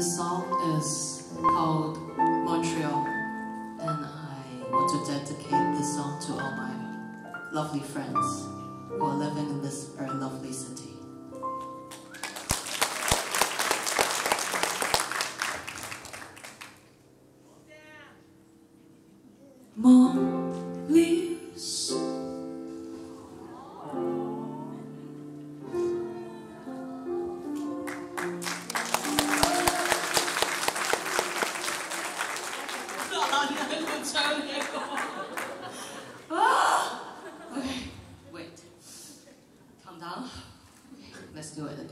The song is called Montreal, and I want to dedicate this song to all my lovely friends who are living in this very lovely city. 对的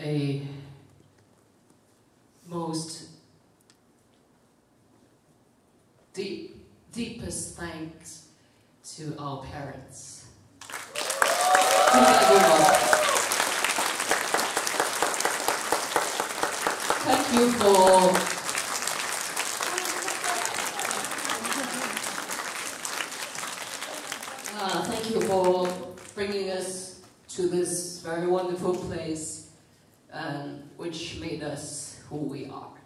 a most deep, deepest thanks to our parents. Thank you for Uh, thank you for bringing us to this very wonderful place, um, which made us who we are.